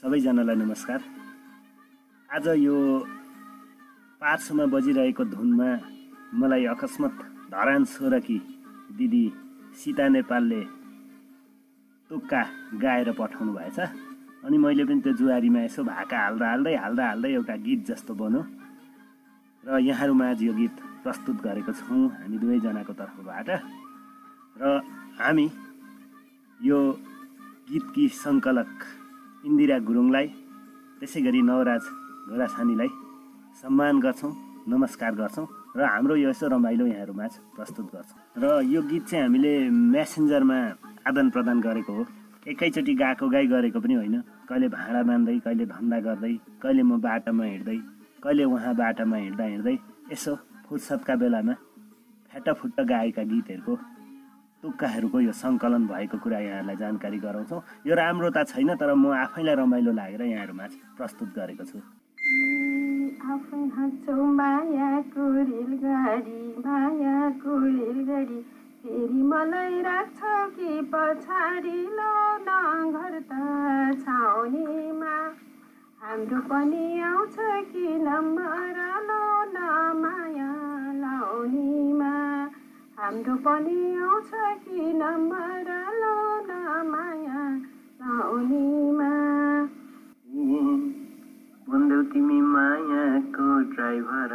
सबैजनालाई नमस्कार। आज यो पाँचसम्म बजिरहेको धुनमा मलाई अकस्मात धरान सोरकी दिदी सीता नेपालले तुक्का गाएर पठाउनु भएछ। अनि मैले पनि त्यो जुहारीमा यसो भाका हाल्दा हाल्दै हाल्दा हाल्दै एउटा गीत जस्तो बन्यो र यहाँहरूमा आज यो गीत प्रस्तुत गरेको छौँ हामी दुवैजनाको तर्फबाट। र हामी यो गीतकी सङ्कलक इन्दिरा गुरुङलाई त्यसै गरी नवराज घोरासानीलाई सम्मान गर्छौँ नमस्कार गर्छौँ र हाम्रो यो यसो रमाइलो यहाँहरूमाझ प्रस्तुत गर्छौँ। र यो गीत चाहिँ हामीले मेसेन्जरमा आदान प्रदान गरेको हो। एकैचोटि गाएको गाई गरेको पनि होइन। कहिले भाँडा बाँध्दै कहिले धन्दा गर्दै कहिले म बाटोमा हिँड्दै कहिले उहाँ बाटोमा हिँड्दा हिँड्दै यसो फुर्सदका बेलामा फ्याटफुट्ट गाएका गीतहरूको तुक्काहरूको यो सङ्कलन भएको कुरा यहाँहरूलाई जानकारी गराउँछौँ। यो राम्रो त छैन तर म आफैलाई रमाइलो लागेर यहाँहरूमा प्रस्तुत गरेको छु। फेरि मलाई राख्छौ कि पछाडि लो न घर त छाउनेमा। हाम्रो पनि आउँछ कि नम्बर लो न माया लाउनेमा। हाम्रो पनि आउँछ कि नम्बर लो न माया बन्देऊ तिमी मायाको ड्राइभर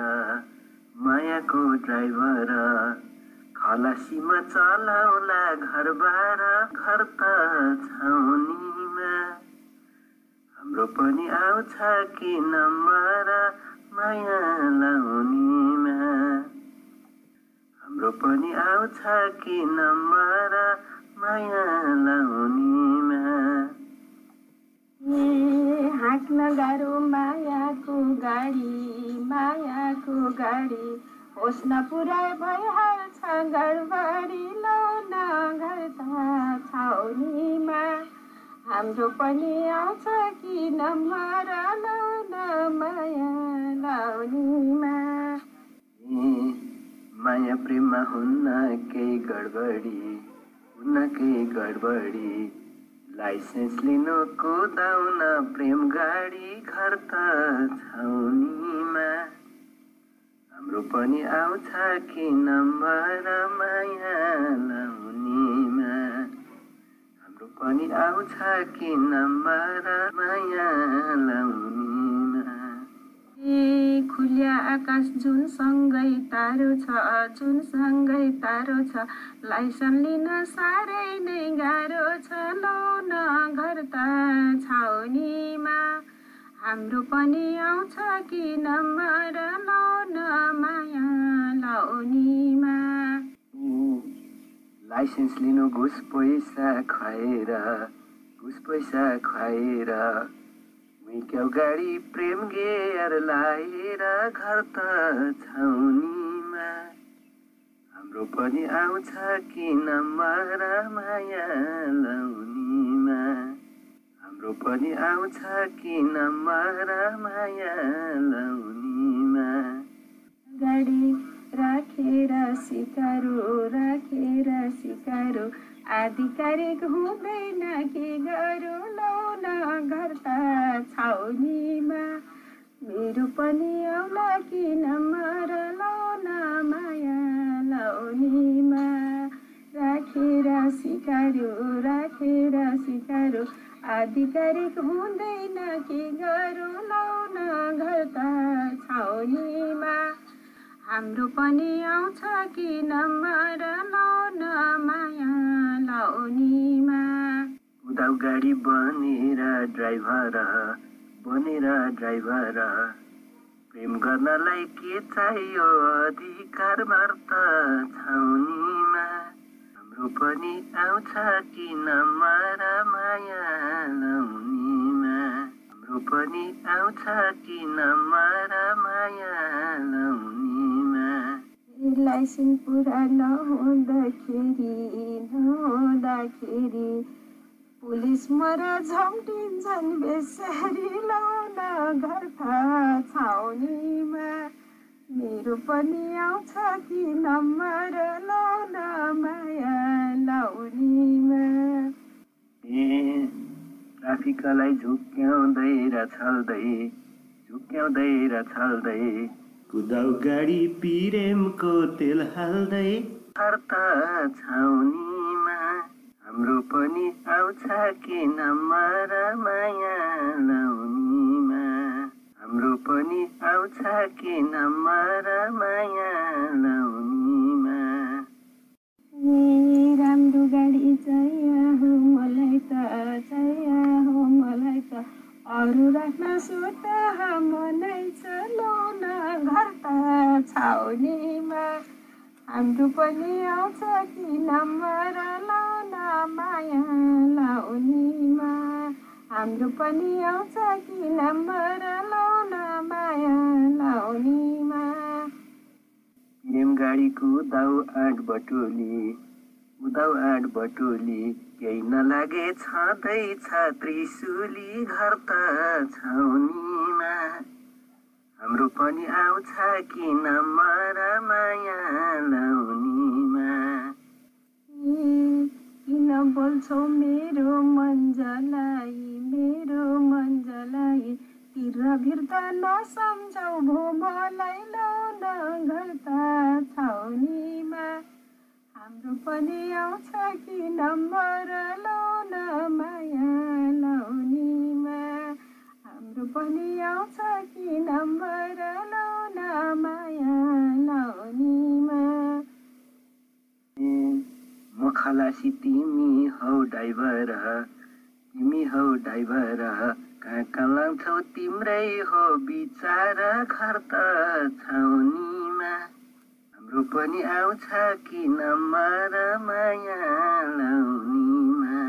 मायाको ड्राइभर। खलासीमा चलाउला घरबार घर त छाउनीमा हाम्रो पनि आउँछ कि नम्बर माया लाउनीमा हाम्रो पनि आउँछ कि नम्बर माया लाउनीमा हाँक्न गाह्रो मायाको गाडी मायाको गाडी होस् न पुऱ्याइ भइहाल्छ घरबारी लो न घर त छाउनीमा हाम्रो पनि आउँछ कि नम्बर लो न माया लाउनीमा माया प्रेममा हुन्न केही गडबडी हुन्न केही गडबडी। लाइसेन्स लिनु कुदाउन प्रेम गाडी घर त छाउनीमा। हाम्रो पनि आउँछ कि नम्बर माया लाउनीमा। हाम्रो पनि आउँछ कि नम्बर माया लाउनीमा। ए खुल्या आकाश जुन सँगै तारो छ जुन सँगै तारो छ। लाइसन लिन साह्रै नै गाह्रो छ लो न घर त छाउनीमा। हाम्रो पनि आउँछ कि नम्बर न माया लाउनीमा। लाइसेन्स लिनु घुस पैसा खुवाएर घुस पैसा खुवाएर। मिक्याउ गाडी प्रेम गेर लाएर घर त छाउनीमा। हाम्रो पनि आउँछ कि नम्बर माया लाउनीमा। हाम्रो पनि आउँछ कि नम्बर माया लाउनीमा। गाडी राखेर सिकारो राखेर सिकारो आधिकारिक हुँदैन के गरौँ न घर त छाउनीमा। मेरो पनि आउला कि नम्बर लो न माया लाउनीमा राखेर सिकारो राखेर सिकारो आधिकारिक हुँदैन के गरौँ लो न घर त छाउनीमा। हाम्रो पनि आउँछ कि नम्बर? लो न माया लाउनीमा कुदाउ गाडी बनेर ड्राइभर बनेर ड्राइभर। प्रेम गर्नलाई के चाहियो? अधिकार त छाउनीमा हाम्रो पनि आउँछ कि नम्बर? माया लाउनीमा हाम्रो पनि आउँछ कि नम्बर? माया लाउनीमा लाइसेन्स पुरा नहुँदाखेरि नहुँदाखेरि पुलिसमा र झम्टिन्छन् बेसरी लाउन घर छाउनीमा मेरो पनि आउँछ कि नम्बर लाउन माया लाउनीमा ट्राफिकलाई झुक्क्याउँदै र छल्दै झुक्क्याउँदै र छल्दै कुदाउ गाडी पिरेमको तेल हाल्दै अर्थ छाउनीमा हाम्रो पनि आउँछ कि नम्बर माया लाउनीमा। हाम्रो पनि आउँछ कि नम्बर माया लाउनीमा। ए राम्रो गाडी चाहियो हो मलाई त चाहियो हो। मलाई त अरू राख्न सुत मनै चलो न घर त छाउनीमा हाम्रो पनि आउँछ कि नम्बर लाउन माया लाउनीमा हाम्रो पनि आउँछ कि नम्बर लाउन माया लाउनीमा प्रेम गाडीको दाउ आँट बटोली उदाउ बटोली केही नलागे छँदैछ त्रिशुली घर त छाउनीमा हाम्रो पनि आउँछ कि नम्बर माया लाउनीमा किन बोल्छौ मेरो मन्जलाई मेरो मन्जलाई तिर भिर्ता नसम्झौ भो मलाई लाउन घर त छाउनीमा हाम्रो पनि आउँछ कि नम्बर लाउन माया लाउनीमा हाम्रो पनि आउँछ कि नम्बर लाउन माया लाउनीमा म खलासी तिमी हौ ड्राइभर तिमी हौ ड्राइभर कहाँ कहाँ लान्छौ तिम्रै हो विचार घर त छाउनीमा हाम्रो पनि आउँछ कि नम्बर माया लाउनीमा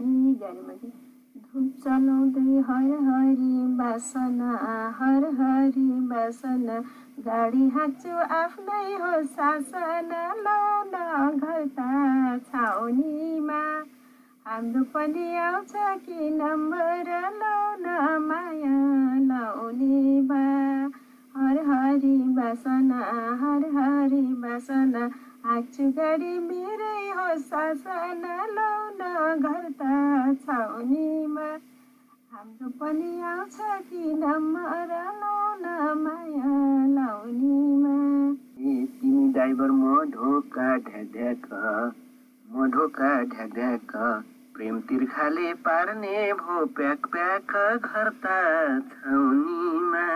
यी गाडीमा धुप चलाउँदै हर हरि बासना हर हरि बासना गाडी हाँक्छु आफ्नै हो सासना लाउन घर त छाउनीमा हाम्रो पनि आउँछ कि नम्बर लाउन माया लाउनेमा हर बासना हर हरि बासना। हाँक्छु गाडी मेरै हो सासना लाउन घर त छाउनीमा हाम्रो पनि आउँछ कि नम्बर लाउन माया लाउनीमा ए तिमी ड्राइभर म ढोका ढ्याक म ढोका ढ्याक। प्रेम तिर्खाले पार्ने भो प्याक प्याक घर त छाउनीमा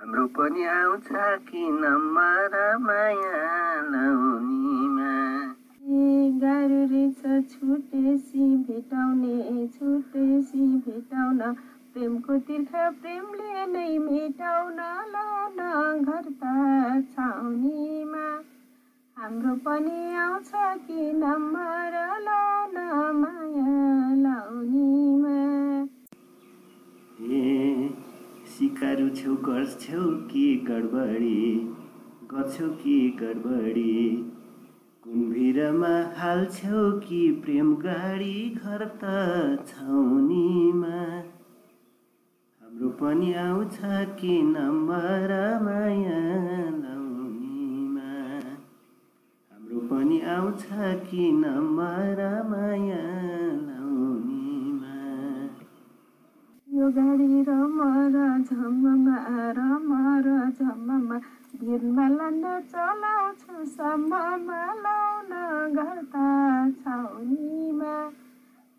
हाम्रो पनि आउँछ कि नम्बर माया लाउनीमा गाह्रो रहेछ छुटेसी भेटाउने छुटेसी भेटाउन प्रेमको तिर्खा प्रेमले नै मेटाउन लाउन घर त छाउनीमा हाम्रो पनि आउँछ कि नम्बर लाउन छेउ गर्छौ कि गडबडी? गर्छौ कि गडबडी? कुम्भिरमा हाल्छौ कि प्रेम गाडी घर त छाउनीमा? हाम्रो पनि आउँछ कि नम्बर माया लाउनीमा हाम्रो पनि आउँछ कि नम्बर माया गाडी रमर झममा रमर झममा भिरमा चलाउँछु सम्ममा लाउन त छाउनीमा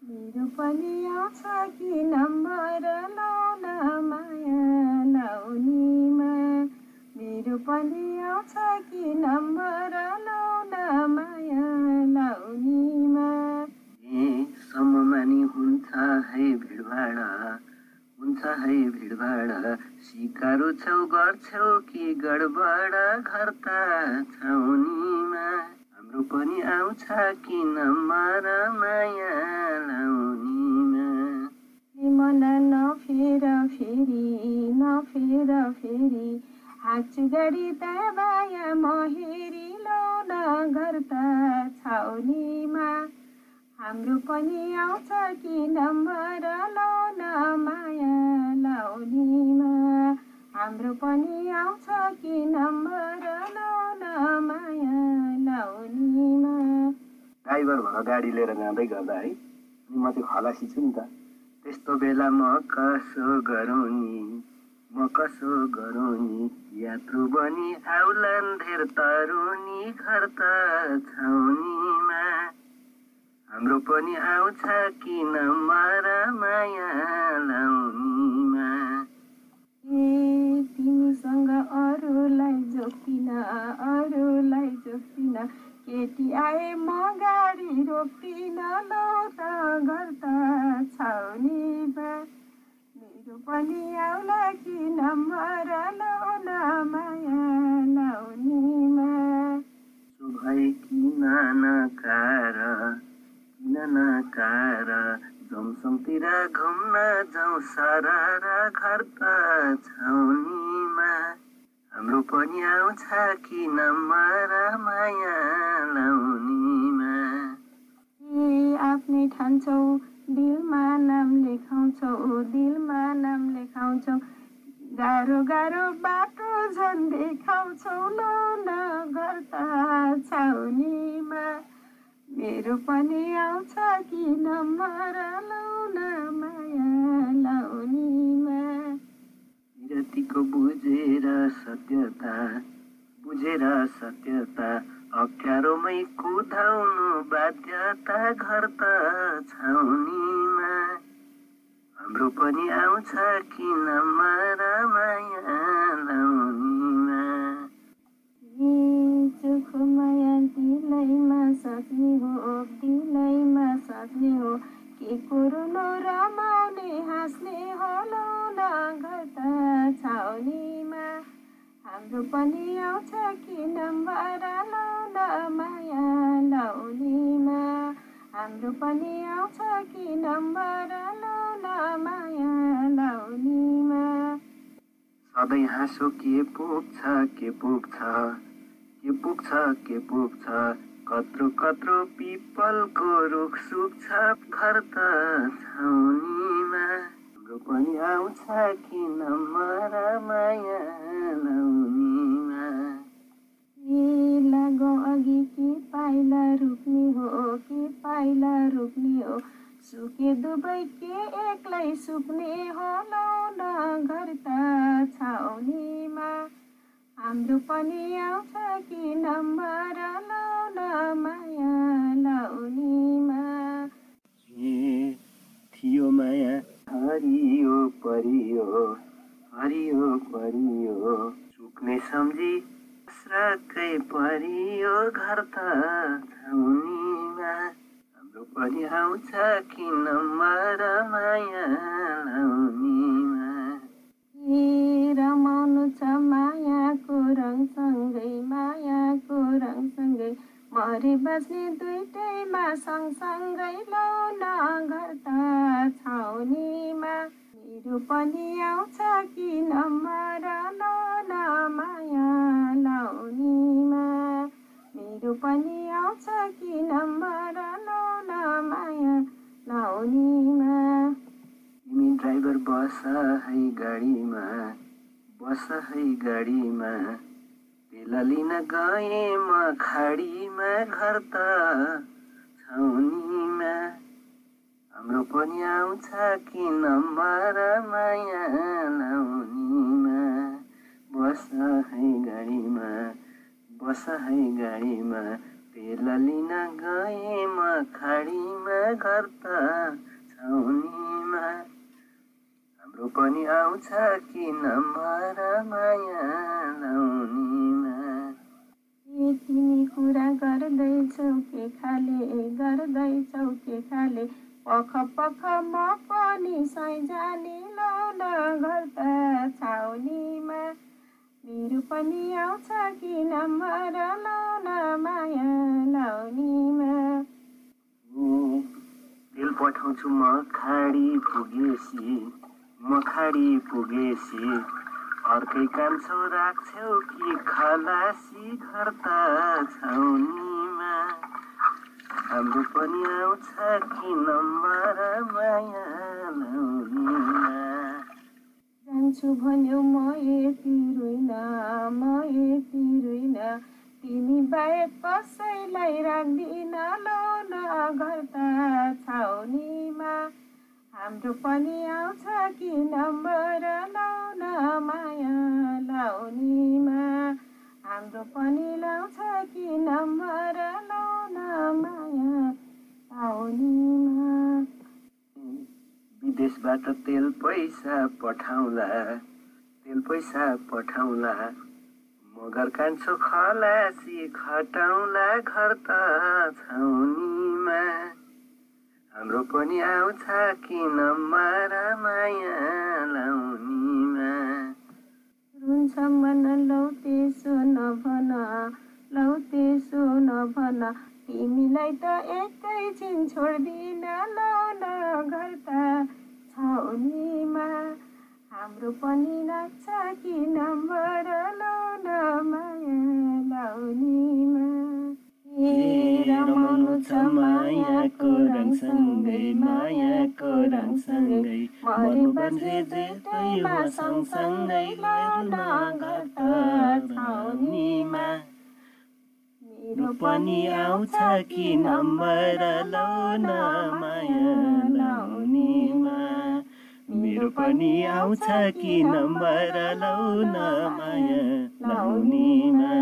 मेरो पनि आउँछ कि नम्बर लाउन माया लाउनीमा मेरो पनि आउँछ कि नम्बर लाउन माया लाउनीमा ए सम्ममा नि हुन्छ है भिडभाड। हुन्छ है भिडभाड सिकारु छेउ गर्छौ कि गडबड घर त छाउनीमा हाम्रो पनि आउँछ कि नम्बर माया लाउनीमा मन नफेर फेरि नफेर फेरि हाँक्छु गाडी दाबाया म हेरी लाउन घर त छाउनीमा हाम्रो पनि आउँछ कि नम्बर पनि आउँछ कि नम्बर ड्राइभर भएर गाडी लिएर जाँदै गर्दा है अनि म चाहिँ खलासी छु नि त। त्यस्तो बेला म कसो गरौँ नि? म कसो गरौँ नि? यात्रु बनी आउलान् धेर तरुनी घर त छाउनीमा हाम्रो पनि आउँछ किन मरा माया पनि आउला किन मरा लाउन माया लाउनीमा सो भए किन नकार किन नकार जमसङतिर घुम्न जाउँ सरर घर त छाउनीमा हाम्रो पनि आउँछ किन मरा माया लाउनीमा ए आफ्नै ठान्छौ दिलमा नाम लेखाउँछौ दिलमा नाम लेखाउँछौ। गाह्रो गाह्रो बाटो झन् देखाउँछौ ल न घर त छाउनीमा। मेरो पनि आउँछ किन मरा लाउन माया लाउनीमा। विरतीको बुझेर सत्यता बुझेर सत्यता। अप्ठ्यारोमै कुदाउनु बाध्यता घर त छाउनीमा हाम्रो पनि आउँछ किन मरा माया लाउनीमा चोखो माया दिलैमा साच्ने हो दिलैमा साच्ने हो। के कुरो रमाउने हाँस्ने हो न घर त छाउनीमा हाम्रो पनि आउँछ किन मरा माया लाउनीमा हाम्रो पनि आउँछ किन मरा लाउन माया लाउनीमा सधैँ हाँसो के पुग्छ के पुग्छ के पुग्छ के पुग्छ कत्रो कत्रो पिपलको रुख सुक्छ घर त छाउनीमा हाम्रो पनि आउँछ किन मरा सुके दुबै के एक्लै सुक्ने हो लाउन घर त छाउनीमा। हाम्रो पनि आउँछ कि नम्बर लाउन माया लाउनीमा। ए थियो माया। हरियो परियो हरियो परियो। सुक्ने सम्झी श्रकै परियो घर त छाउनीमा। पनि आउँछ किन मर माया लाउनीमा रमाउनु छ मायाको रङसँगै मायाको रङसँगै मरि बस्ने दुइटैमा सँगसँगै लाउन घर त छाउनीमा मेरो पनि आउँछ कि नम्बर लाउन माया लाउनीमा मेरो पनि आउँछ कि नम्बर लाउन माया लाउनीमा तिमी ड्राइभर बस है गाडीमा बस है गाडीमा। तेल लिन गएँ म खाडीमा घर त छाउनीमा। हाम्रो पनि आउँछ कि नम्बर माया लाउनीमा बस है गाडीमा बस है गाडीमा। तेल लिन गएँ म खाडीमा घर त छाउनीमा। हाम्रो पनि आउँछ कि नम्बर माया लाउनीमा। ए तिमी कुरा गर्दैछौ के खाले गर्दैछौ के खाले? पख पख म पनि सैजानी लाउन घर त छाउनीमा। मेरो पनि आउँछ कि नम्बर पठाउँछु म खाडी पुगेसी। म खाडी पुगेसी। अर्कै कान्छो राख्छौ कि खलासी घर त छाउनीमा हाम्रो पनि आउँछ कि नम्बर माया लाउनीमा जान्छु भन्यो म यति रुइन म यति रुइन तिमी बाहेक कसैलाई राख्दिन लाउन घर त छाउनीमा हाम्रो पनि आउँछ कि नम्बर लाउन माया लाउनीमा हाम्रो पनि लाउँछ कि नम्बर लाउन माया लाउनीमा विदेशबाट तेल पैसा पठाउँला। तेल पैसा पठाउँला। मगर कान्छो खलासी खटाउँला घर त छाउनीमा हाम्रो पनि आउँछ कि नम्बर माया लाउनीमा रुन्छ मन लौ त्यसो नभन लौ त्यसो नभन तिमीलाई त एकैछिन छोड्दिन लौ न घर त छाउनीमा हाम्रो पनि लाग्छ कि नम्बर? लौ न माया लाउनीमा रमाउनु छ मायाको रङसँगै मायाको रङसँगै। मरि बसे दुईटैमा सँगसँगै लाउन छाउनीमा मेरो पनि आउँछ कि नम्बर? लाउन माया लाउनीमा मेरो पनि आउँछ कि नम्बर लाउन माया? लाउनीमा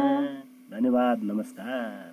धन्यवाद नमस्कार।